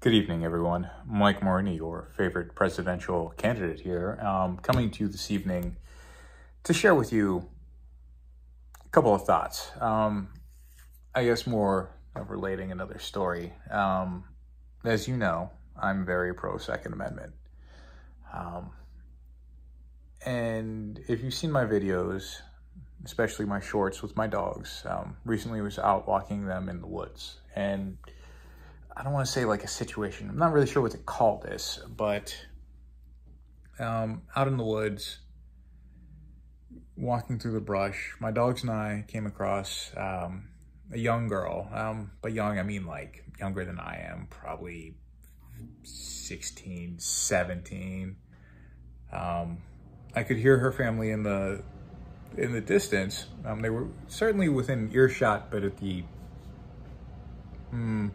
Good evening, everyone. Mike Morini, your favorite presidential candidate here, um, coming to you this evening to share with you a couple of thoughts. Um, I guess more of relating another story. Um, as you know, I'm very pro Second Amendment. Um, and if you've seen my videos, especially my shorts with my dogs, um, recently was out walking them in the woods and I don't want to say like a situation. I'm not really sure what to call this, but um, out in the woods, walking through the brush, my dogs and I came across um, a young girl. Um, by young, I mean like younger than I am, probably 16, 17. Um, I could hear her family in the in the distance. Um, they were certainly within earshot, but at the mm,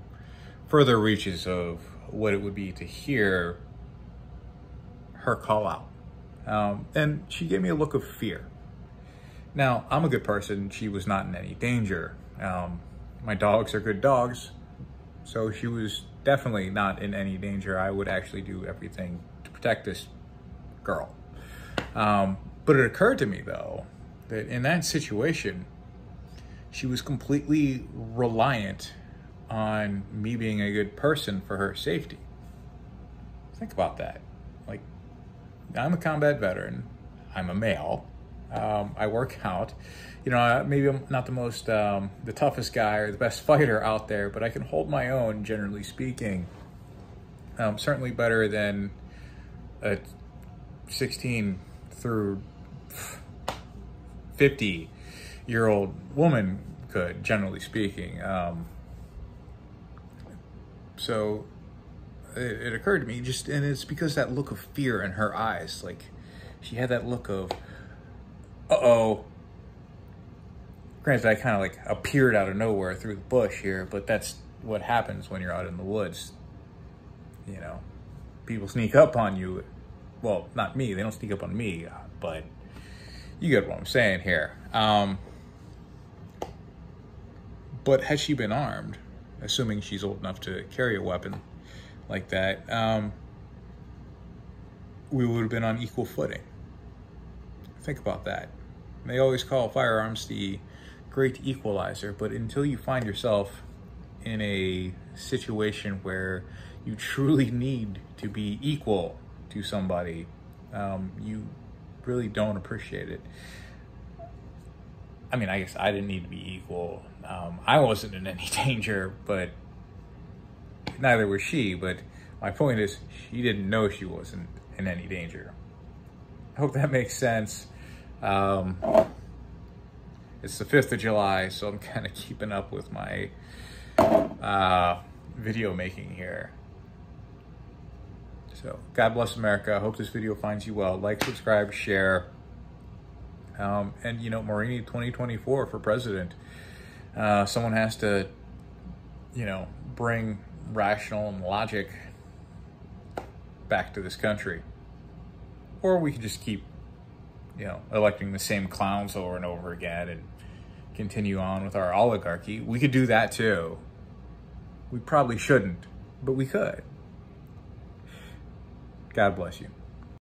further reaches of what it would be to hear her call out. Um, and she gave me a look of fear. Now, I'm a good person. She was not in any danger. Um, my dogs are good dogs. So she was definitely not in any danger. I would actually do everything to protect this girl. Um, but it occurred to me, though, that in that situation, she was completely reliant on me being a good person for her safety. Think about that. Like, I'm a combat veteran. I'm a male. Um, I work out. You know, maybe I'm not the most, um, the toughest guy or the best fighter out there, but I can hold my own, generally speaking. Um, certainly better than a 16 through 50 year old woman could, generally speaking. So it, it, occurred to me just, and it's because that look of fear in her eyes, like she had that look of, uh oh. Granted, I kind of like appeared out of nowhere through the bush here, but that's what happens when you're out in the woods. You know, people sneak up on you. Well, not me. They don't sneak up on me, but you get what I'm saying here. Um, but had she been armed, assuming she's old enough to carry a weapon like that, um, we would have been on equal footing. Think about that. They always call firearms the great equalizer, but until you find yourself in a situation where you truly need to be equal to somebody, um, you really don't appreciate it. I mean, I guess I didn't need to be equal. Um, I wasn't in any danger, but neither was she. But my point is, she didn't know she wasn't in any danger. I hope that makes sense. Um, it's the 5th of July, so I'm kind of keeping up with my uh, video making here. So, God bless America. I hope this video finds you well. Like, subscribe, share. Um, and, you know, Morini 2024 for president. Uh, someone has to, you know, bring rational and logic back to this country. Or we could just keep, you know, electing the same clowns over and over again and continue on with our oligarchy. We could do that too. We probably shouldn't, but we could. God bless you.